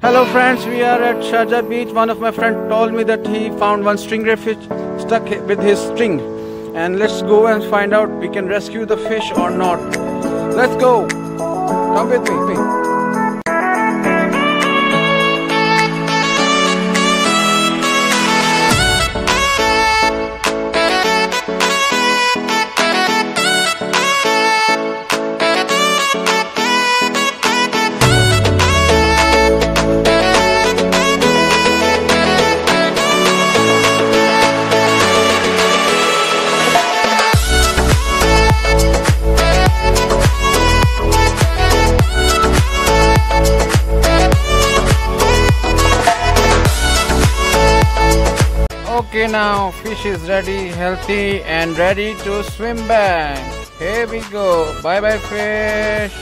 Hello friends, we are at Sharjah beach. One of my friend told me that he found one stingray fish stuck with his string. And let's go and find out we can rescue the fish or not. Let's go. Come with me. Okay now fish is ready, healthy and ready to swim back. Here we go. Bye bye fish.